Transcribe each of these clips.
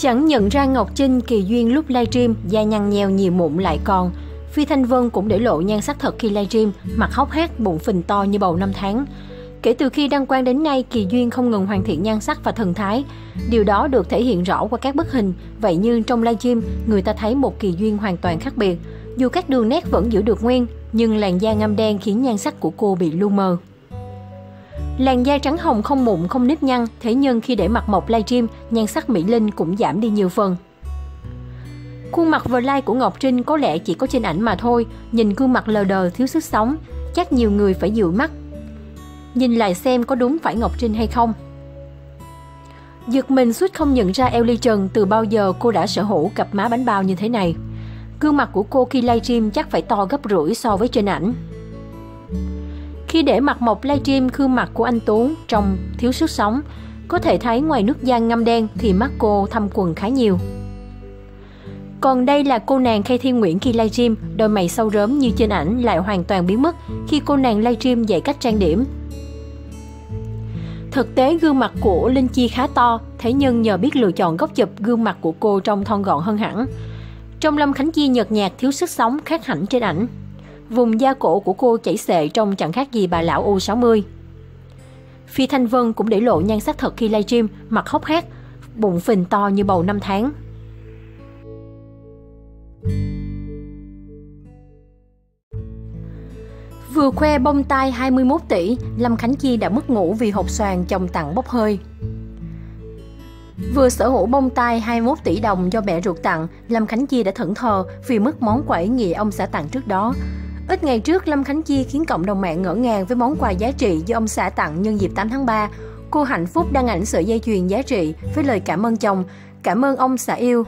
Chẳng nhận ra Ngọc Trinh kỳ duyên lúc livestream da nhăn nheo nhiều mụn lại còn. Phi Thanh Vân cũng để lộ nhan sắc thật khi livestream, mặt hốc hác, bụng phình to như bầu năm tháng. Kể từ khi đăng quang đến nay, Kỳ Duyên không ngừng hoàn thiện nhan sắc và thần thái. Điều đó được thể hiện rõ qua các bức hình. Vậy như trong livestream, người ta thấy một Kỳ Duyên hoàn toàn khác biệt. Dù các đường nét vẫn giữ được nguyên, nhưng làn da ngăm đen khiến nhan sắc của cô bị lu mờ. Làn da trắng hồng không mụn, không nếp nhăn, thế nhưng khi để mặt mộc livestream, nhan sắc Mỹ Linh cũng giảm đi nhiều phần. Khuôn mặt vờ lai của Ngọc Trinh có lẽ chỉ có trên ảnh mà thôi, nhìn gương mặt lờ đờ thiếu sức sống, chắc nhiều người phải dịu mắt. Nhìn lại xem có đúng phải Ngọc Trinh hay không. Giật mình suýt không nhận ra Ellie Trần từ bao giờ cô đã sở hữu cặp má bánh bao như thế này. Gương mặt của cô khi livestream chắc phải to gấp rưỡi so với trên ảnh. Khi để mặt mộc livestream gương mặt của anh Tú trông thiếu sức sống, có thể thấy ngoài nước da ngâm đen thì mắt cô thâm quần khá nhiều. Còn đây là cô nàng Khay Thiên Nguyễn khi livestream, đôi mày sâu rớm như trên ảnh lại hoàn toàn biến mất khi cô nàng livestream dạy cách trang điểm. Thực tế gương mặt của Linh Chi khá to, thế nhưng nhờ biết lựa chọn góc chụp gương mặt của cô trông thon gọn hơn hẳn. Trong Lâm Khánh Chi nhợt nhạt thiếu sức sống khác hẳn trên ảnh. Vùng da cổ của cô chảy xệ trông chẳng khác gì bà lão U60. Phi Thanh Vân cũng để lộ nhan sắc thật khi livestream, mặt hốc hác, bụng phình to như bầu năm tháng. Vừa khoe bông tai 21 tỷ, Lâm Khánh Chi đã mất ngủ vì hộp xoàn chồng tặng bốc hơi. Vừa sở hữu bông tai 21 tỷ đồng do mẹ ruột tặng, Lâm Khánh Chi đã thẫn thờ vì mất món quẩy nghị ông xã tặng trước đó. Ít ngày trước, Lâm Khánh Chi khiến cộng đồng mạng ngỡ ngàng với món quà giá trị do ông xã tặng nhân dịp 8 tháng 3. Cô hạnh phúc đăng ảnh sợi dây chuyền giá trị với lời cảm ơn chồng, cảm ơn ông xã yêu.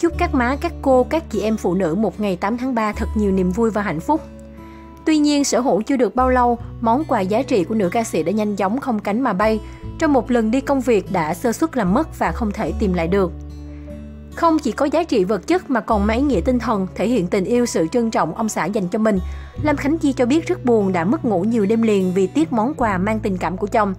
Chúc các má, các cô, các chị em phụ nữ một ngày 8 tháng 3 thật nhiều niềm vui và hạnh phúc. Tuy nhiên, sở hữu chưa được bao lâu, món quà giá trị của nữ ca sĩ đã nhanh chóng không cánh mà bay. Trong một lần đi công việc đã sơ suất làm mất và không thể tìm lại được. Không chỉ có giá trị vật chất mà còn mấy nghĩa tinh thần, thể hiện tình yêu sự trân trọng ông xã dành cho mình. Lâm Khánh Chi cho biết rất buồn đã mất ngủ nhiều đêm liền vì tiếc món quà mang tình cảm của chồng.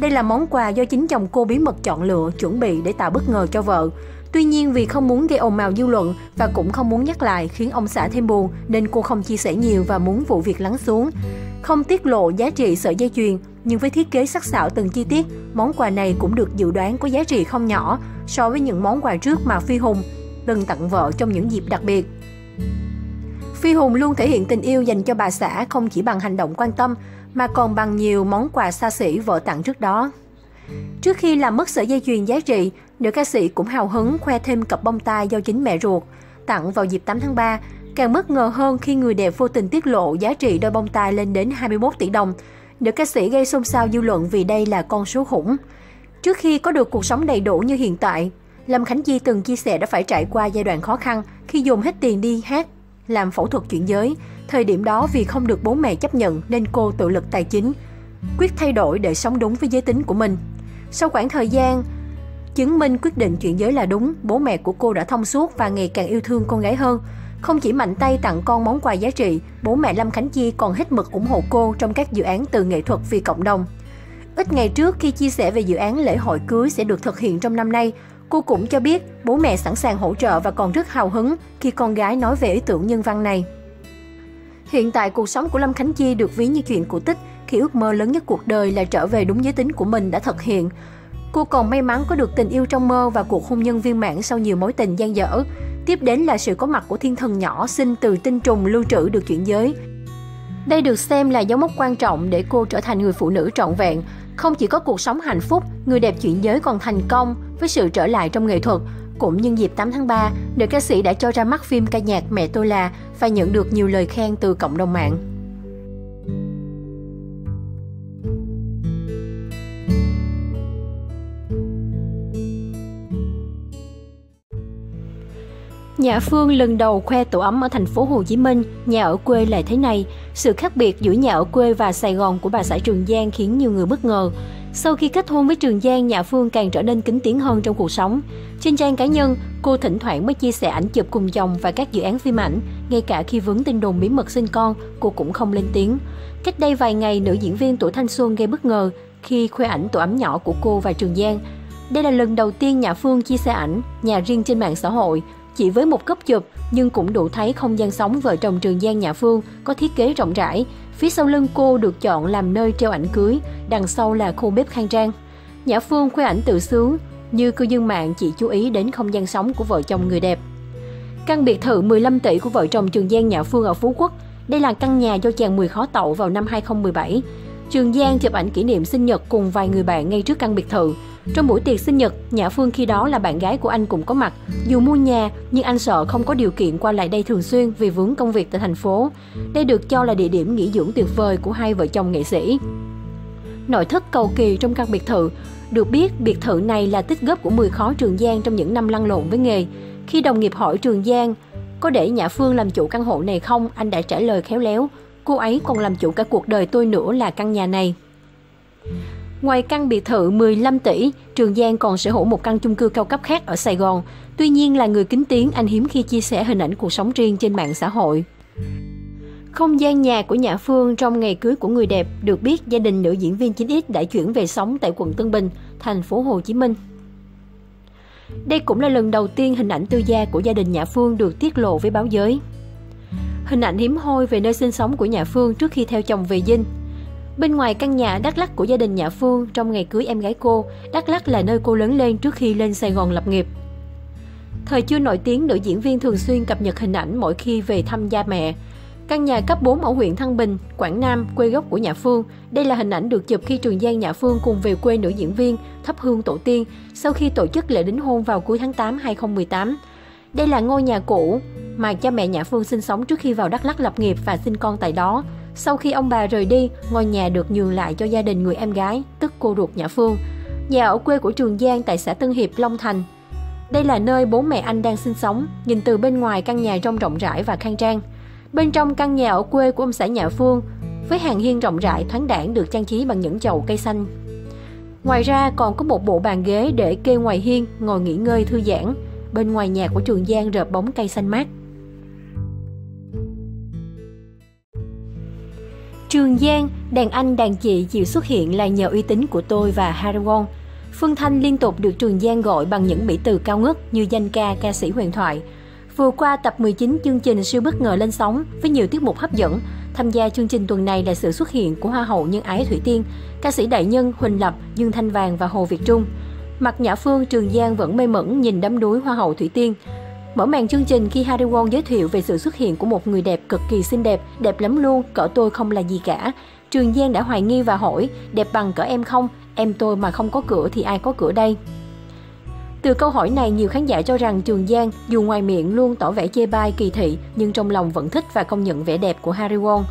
Đây là món quà do chính chồng cô bí mật chọn lựa, chuẩn bị để tạo bất ngờ cho vợ. Tuy nhiên vì không muốn gây ồn ào dư luận và cũng không muốn nhắc lại khiến ông xã thêm buồn nên cô không chia sẻ nhiều và muốn vụ việc lắng xuống. Không tiết lộ giá trị sợi dây chuyền, nhưng với thiết kế sắc sảo từng chi tiết, món quà này cũng được dự đoán có giá trị không nhỏ so với những món quà trước mà Phi Hùng từng tặng vợ trong những dịp đặc biệt. Phi Hùng luôn thể hiện tình yêu dành cho bà xã không chỉ bằng hành động quan tâm mà còn bằng nhiều món quà xa xỉ vợ tặng trước đó. Trước khi làm mất sợi dây chuyền giá trị, nữ ca sĩ cũng hào hứng khoe thêm cặp bông tai do chính mẹ ruột tặng vào dịp 8 tháng 3. Càng bất ngờ hơn khi người đẹp vô tình tiết lộ giá trị đôi bông tai lên đến 21 tỷ đồng. Nữ ca sĩ gây xôn xao dư luận vì đây là con số khủng. Trước khi có được cuộc sống đầy đủ như hiện tại, Lâm Khánh Chi từng chia sẻ đã phải trải qua giai đoạn khó khăn khi dùng hết tiền đi hát, làm phẫu thuật chuyển giới. Thời điểm đó vì không được bố mẹ chấp nhận nên cô tự lực tài chính, quyết thay đổi để sống đúng với giới tính của mình. Sau khoảng thời gian chứng minh quyết định chuyển giới là đúng, bố mẹ của cô đã thông suốt và ngày càng yêu thương con gái hơn. Không chỉ mạnh tay tặng con món quà giá trị, bố mẹ Lâm Khánh Chi còn hết mực ủng hộ cô trong các dự án từ nghệ thuật vì cộng đồng. Ít ngày trước khi chia sẻ về dự án lễ hội cưới sẽ được thực hiện trong năm nay, cô cũng cho biết bố mẹ sẵn sàng hỗ trợ và còn rất hào hứng khi con gái nói về ý tưởng nhân văn này. Hiện tại cuộc sống của Lâm Khánh Chi được ví như chuyện cổ tích khi ước mơ lớn nhất cuộc đời là trở về đúng giới tính của mình đã thực hiện. Cô còn may mắn có được tình yêu trong mơ và cuộc hôn nhân viên mãn sau nhiều mối tình gian dở. Tiếp đến là sự có mặt của thiên thần nhỏ sinh từ tinh trùng lưu trữ được chuyển giới. Đây được xem là dấu mốc quan trọng để cô trở thành người phụ nữ trọn vẹn. Không chỉ có cuộc sống hạnh phúc, người đẹp chuyển giới còn thành công với sự trở lại trong nghệ thuật. Cũng nhân dịp 8 tháng 3, nữ ca sĩ đã cho ra mắt phim ca nhạc Mẹ tôi là và nhận được nhiều lời khen từ cộng đồng mạng. Nhã Phương lần đầu khoe tổ ấm ở thành phố Hồ Chí Minh, nhà ở quê lại thế này. Sự khác biệt giữa nhà ở quê và Sài Gòn của bà xã Trường Giang khiến nhiều người bất ngờ. Sau khi kết hôn với Trường Giang, Nhã Phương càng trở nên kính tiếng hơn trong cuộc sống. Trên trang cá nhân, cô thỉnh thoảng mới chia sẻ ảnh chụp cùng chồng và các dự án phim ảnh. Ngay cả khi vướng tin đồn bí mật sinh con, cô cũng không lên tiếng. Cách đây vài ngày, nữ diễn viên tuổi thanh xuân gây bất ngờ khi khoe ảnh tổ ấm nhỏ của cô và Trường Giang. Đây là lần đầu tiên Nhã Phương chia sẻ ảnh, nhà riêng trên mạng xã hội, chỉ với một cấp chụp nhưng cũng đủ thấy không gian sống vợ chồng Trường Giang Nhã Phương có thiết kế rộng rãi. Phía sau lưng cô được chọn làm nơi treo ảnh cưới, đằng sau là khu bếp khang trang. Nhã Phương khoe ảnh tự sướng, như cư dân mạng chỉ chú ý đến không gian sống của vợ chồng người đẹp. Căn biệt thự 15 tỷ của vợ chồng Trường Giang Nhã Phương ở Phú Quốc, đây là căn nhà do chàng mười khó tậu vào năm 2017. Trường Giang chụp ảnh kỷ niệm sinh nhật cùng vài người bạn ngay trước căn biệt thự. Trong buổi tiệc sinh nhật, Nhã Phương khi đó là bạn gái của anh cũng có mặt. Dù mua nhà, nhưng anh sợ không có điều kiện qua lại đây thường xuyên vì vướng công việc tại thành phố. Đây được cho là địa điểm nghỉ dưỡng tuyệt vời của hai vợ chồng nghệ sĩ. Nội thất cầu kỳ trong căn biệt thự. Được biết, biệt thự này là tích góp của 10 khó Trường Giang trong những năm lăn lộn với nghề. Khi đồng nghiệp hỏi Trường Giang có để Nhã Phương làm chủ căn hộ này không, anh đã trả lời khéo léo. Cô ấy còn làm chủ cả cuộc đời tôi nữa là căn nhà này. Ngoài căn biệt thự 15 tỷ, Trường Giang còn sở hữu một căn chung cư cao cấp khác ở Sài Gòn. Tuy nhiên là người kính tiếng, anh hiếm khi chia sẻ hình ảnh cuộc sống riêng trên mạng xã hội. Không gian nhà của Nhã Phương trong ngày cưới của người đẹp được biết gia đình nữ diễn viên 9X đã chuyển về sống tại quận Tân Bình, thành phố Hồ Chí Minh. Đây cũng là lần đầu tiên hình ảnh tư gia của gia đình Nhã Phương được tiết lộ với báo giới. Hình ảnh hiếm hoi về nơi sinh sống của Nhã Phương trước khi theo chồng về Dinh. Bên ngoài căn nhà Đắk lắc của gia đình Nhã Phương trong ngày cưới em gái cô, Đắk lắc là nơi cô lớn lên trước khi lên Sài Gòn lập nghiệp. Thời chưa nổi tiếng, nữ diễn viên thường xuyên cập nhật hình ảnh mỗi khi về thăm gia mẹ. Căn nhà cấp 4 ở huyện Thăng Bình, Quảng Nam, quê gốc của Nhã Phương. Đây là hình ảnh được chụp khi Trường Giang Nhã Phương cùng về quê nữ diễn viên thắp hương tổ tiên sau khi tổ chức lễ đính hôn vào cuối tháng 8 2018. Đây là ngôi nhà cũ mà cha mẹ Nhã Phương sinh sống trước khi vào Đắk Lắk lập nghiệp và sinh con tại đó. Sau khi ông bà rời đi, ngôi nhà được nhường lại cho gia đình người em gái, tức cô ruột Nhã Phương. Nhà ở quê của Trường Giang tại xã Tân Hiệp, Long Thành. Đây là nơi bố mẹ anh đang sinh sống, nhìn từ bên ngoài căn nhà trông rộng rãi và khang trang. Bên trong căn nhà ở quê của ông xã Nhã Phương, với hàng hiên rộng rãi thoáng đãng được trang trí bằng những chậu cây xanh. Ngoài ra còn có một bộ bàn ghế để kê ngoài hiên, ngồi nghỉ ngơi thư giãn. Bên ngoài nhà của Trường Giang rợp bóng cây xanh mát. Trường Giang, đàn anh đàn chị chịu xuất hiện là nhờ uy tín của tôi và Harry Won. Phương Thanh liên tục được Trường Giang gọi bằng những mỹ từ cao ngất như danh ca, ca sĩ huyền thoại. Vừa qua tập 19 chương trình siêu bất ngờ lên sóng với nhiều tiết mục hấp dẫn. Tham gia chương trình tuần này là sự xuất hiện của Hoa hậu nhân ái Thủy Tiên, ca sĩ đại nhân Huỳnh Lập, Dương Thanh Vàng và Hồ Việt Trung. Mặt Nhã Phương, Trường Giang vẫn mê mẩn nhìn đám đuối Hoa hậu Thủy Tiên. Mở màn chương trình khi Harry Won giới thiệu về sự xuất hiện của một người đẹp cực kỳ xinh đẹp, đẹp lắm luôn, cỡ tôi không là gì cả. Trường Giang đã hoài nghi và hỏi, đẹp bằng cỡ em không? Em tôi mà không có cửa thì ai có cửa đây? Từ câu hỏi này, nhiều khán giả cho rằng Trường Giang dù ngoài miệng luôn tỏ vẻ chê bai kỳ thị nhưng trong lòng vẫn thích và công nhận vẻ đẹp của Harry Won.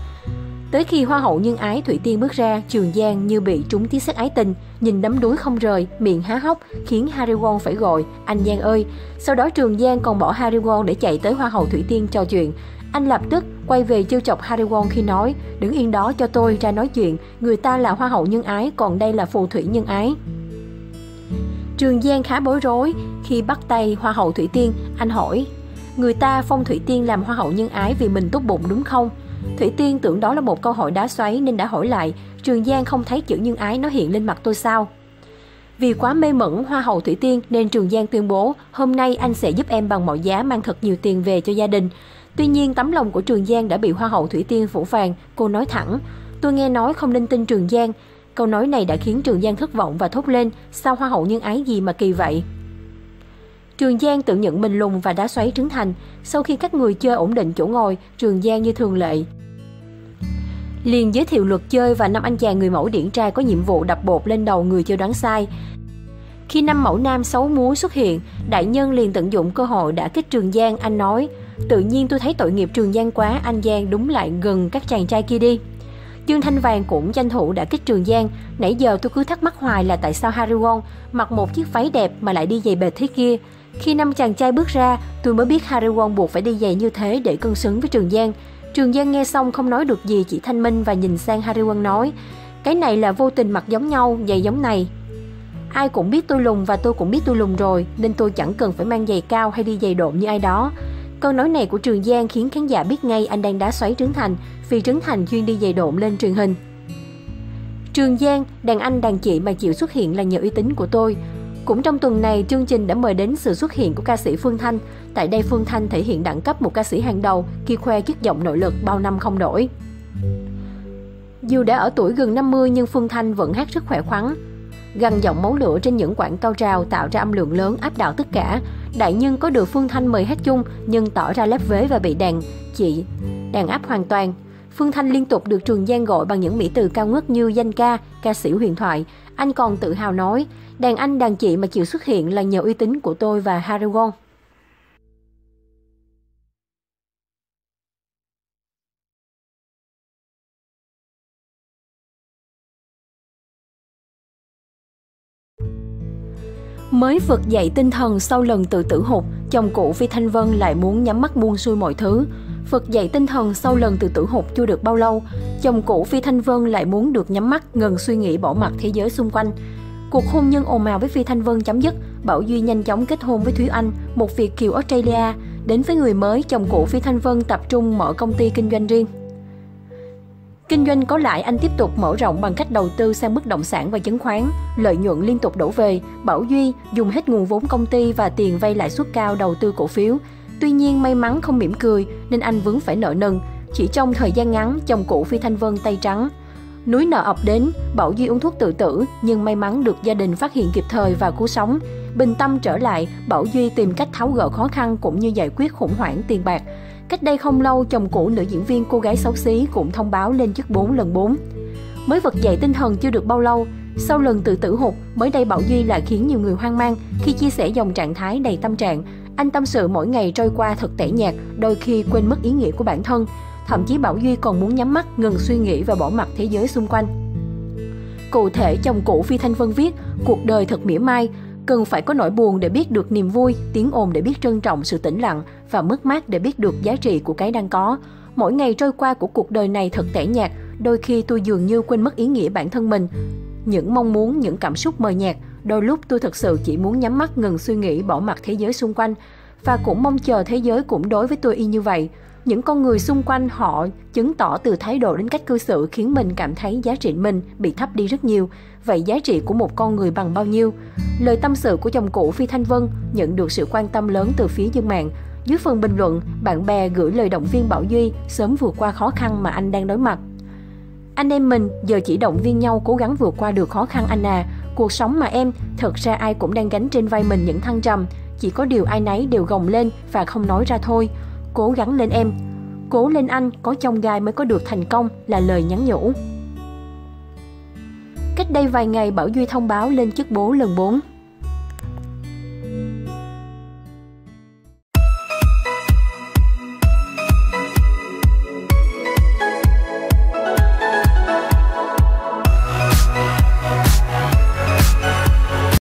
Tới khi Hoa hậu nhân ái Thủy Tiên bước ra, Trường Giang như bị trúng tí xét ái tình, nhìn đắm đuối không rời, miệng há hốc, khiến Harry Won phải gọi, anh Giang ơi. Sau đó Trường Giang còn bỏ Harry Won để chạy tới Hoa hậu Thủy Tiên trò chuyện. Anh lập tức quay về trêu chọc Harry Won khi nói, đứng yên đó cho tôi ra nói chuyện, người ta là Hoa hậu nhân ái, còn đây là phù thủy nhân ái. Trường Giang khá bối rối khi bắt tay Hoa hậu Thủy Tiên, anh hỏi, người ta phong Thủy Tiên làm Hoa hậu nhân ái vì mình tốt bụng đúng không? Thủy Tiên tưởng đó là một câu hỏi đá xoáy nên đã hỏi lại, Trường Giang không thấy chữ nhân ái nó hiện lên mặt tôi sao? Vì quá mê mẩn Hoa hậu Thủy Tiên nên Trường Giang tuyên bố hôm nay anh sẽ giúp em bằng mọi giá mang thật nhiều tiền về cho gia đình. Tuy nhiên tấm lòng của Trường Giang đã bị Hoa hậu Thủy Tiên phủ phàng, cô nói thẳng. Tôi nghe nói không nên tin Trường Giang. Câu nói này đã khiến Trường Giang thất vọng và thốt lên, sao Hoa hậu nhân ái gì mà kỳ vậy? Trường Giang tự nhận mình lùng và đá xoáy trứng thành. Sau khi các người chơi ổn định chỗ ngồi, Trường Giang như thường lệ. Liền giới thiệu luật chơi và năm anh chàng người mẫu điển trai có nhiệm vụ đập bột lên đầu người chơi đoán sai. Khi năm mẫu nam xấu múa xuất hiện, đại nhân liền tận dụng cơ hội đã kích Trường Giang, anh nói Tự nhiên tôi thấy tội nghiệp Trường Giang quá, anh Giang đúng lại gần các chàng trai kia đi. Dương Thanh Vàng cũng tranh thủ đã kích Trường Giang. Nãy giờ tôi cứ thắc mắc hoài là tại sao Harry Won mặc một chiếc váy đẹp mà lại đi giày bệt thế kia. Khi năm chàng trai bước ra, tôi mới biết Harry Won buộc phải đi giày như thế để cân xứng với Trường Giang. Trường Giang nghe xong không nói được gì chỉ thanh minh và nhìn sang Harry Won nói Cái này là vô tình mặc giống nhau, giày giống này. Ai cũng biết tôi lùn và tôi cũng biết tôi lùn rồi nên tôi chẳng cần phải mang giày cao hay đi giày độn như ai đó. Câu nói này của Trường Giang khiến khán giả biết ngay anh đang đá xoáy Trấn Thành vì Trấn Thành chuyên đi giày độn lên truyền hình. Trường Giang, đàn anh đàn chị mà chịu xuất hiện là nhờ uy tín của tôi. Cũng trong tuần này, chương trình đã mời đến sự xuất hiện của ca sĩ Phương Thanh. Tại đây Phương Thanh thể hiện đẳng cấp một ca sĩ hàng đầu khi khoe chất giọng nội lực bao năm không đổi. Dù đã ở tuổi gần 50 nhưng Phương Thanh vẫn hát rất khỏe khoắn. Gằn giọng máu lửa trên những quãng cao trào tạo ra âm lượng lớn áp đảo tất cả. Đại nhân có được Phương Thanh mời hát chung nhưng tỏ ra lép vế và bị đàn chị đàn áp hoàn toàn. Phương Thanh liên tục được Trường Giang gọi bằng những mỹ từ cao ngất như danh ca, ca sĩ huyền thoại. Anh còn tự hào nói, đàn anh đàn chị mà chịu xuất hiện là nhờ uy tín của tôi và Haragon. Mới vực dậy tinh thần sau lần tự tử hụt, chồng cũ Phi Thanh Vân lại muốn nhắm mắt buông xuôi mọi thứ. Phật dậy tinh thần sau lần từ tử hụt chưa được bao lâu, chồng cũ Phi Thanh Vân lại muốn được nhắm mắt ngừng suy nghĩ bỏ mặt thế giới xung quanh. Cuộc hôn nhân ồn ào với Phi Thanh Vân chấm dứt, Bảo Duy nhanh chóng kết hôn với Thúy Anh, một Việt kiều Australia. Đến với người mới, chồng cũ Phi Thanh Vân tập trung mở công ty kinh doanh riêng. Kinh doanh có lãi anh tiếp tục mở rộng bằng cách đầu tư sang bất động sản và chứng khoán, lợi nhuận liên tục đổ về. Bảo Duy dùng hết nguồn vốn công ty và tiền vay lãi suất cao đầu tư cổ phiếu. Tuy nhiên may mắn không mỉm cười nên anh vướng phải nợ nần. Chỉ trong thời gian ngắn, chồng cũ Phi Thanh Vân tay trắng. Núi nợ ập đến, Bảo Duy uống thuốc tự tử nhưng may mắn được gia đình phát hiện kịp thời và cứu sống. Bình tâm trở lại, Bảo Duy tìm cách tháo gỡ khó khăn cũng như giải quyết khủng hoảng tiền bạc. Cách đây không lâu, chồng cũ nữ diễn viên cô gái xấu xí cũng thông báo lên chức 4 lần 4. Mới vực dậy tinh thần chưa được bao lâu, sau lần tự tử hụt, mới đây Bảo Duy lại khiến nhiều người hoang mang khi chia sẻ dòng trạng thái đầy tâm trạng. Anh tâm sự mỗi ngày trôi qua thật tẻ nhạt, đôi khi quên mất ý nghĩa của bản thân. Thậm chí Bảo Duy còn muốn nhắm mắt, ngừng suy nghĩ và bỏ mặt thế giới xung quanh. Cụ thể, chồng cũ Phi Thanh Vân viết, cuộc đời thật mỉa mai, cần phải có nỗi buồn để biết được niềm vui, tiếng ồn để biết trân trọng sự tĩnh lặng và mất mát để biết được giá trị của cái đang có. Mỗi ngày trôi qua của cuộc đời này thật tẻ nhạt, đôi khi tôi dường như quên mất ý nghĩa bản thân mình. Những mong muốn, những cảm xúc mờ nhạt, đôi lúc tôi thật sự chỉ muốn nhắm mắt ngừng suy nghĩ bỏ mặt thế giới xung quanh và cũng mong chờ thế giới cũng đối với tôi y như vậy. Những con người xung quanh họ chứng tỏ từ thái độ đến cách cư xử khiến mình cảm thấy giá trị mình bị thấp đi rất nhiều. Vậy giá trị của một con người bằng bao nhiêu? Lời tâm sự của chồng cũ Phi Thanh Vân nhận được sự quan tâm lớn từ phía dân mạng. Dưới phần bình luận, bạn bè gửi lời động viên Bảo Duy sớm vượt qua khó khăn mà anh đang đối mặt. Anh em mình giờ chỉ động viên nhau cố gắng vượt qua được khó khăn anh à. Cuộc sống mà em, thật ra ai cũng đang gánh trên vai mình những thăng trầm. Chỉ có điều ai nấy đều gồng lên và không nói ra thôi. Cố gắng lên em. Cố lên anh, có chông gai mới có được thành công là lời nhắn nhủ. Cách đây vài ngày Bảo Duy thông báo lên chức bố lần 4.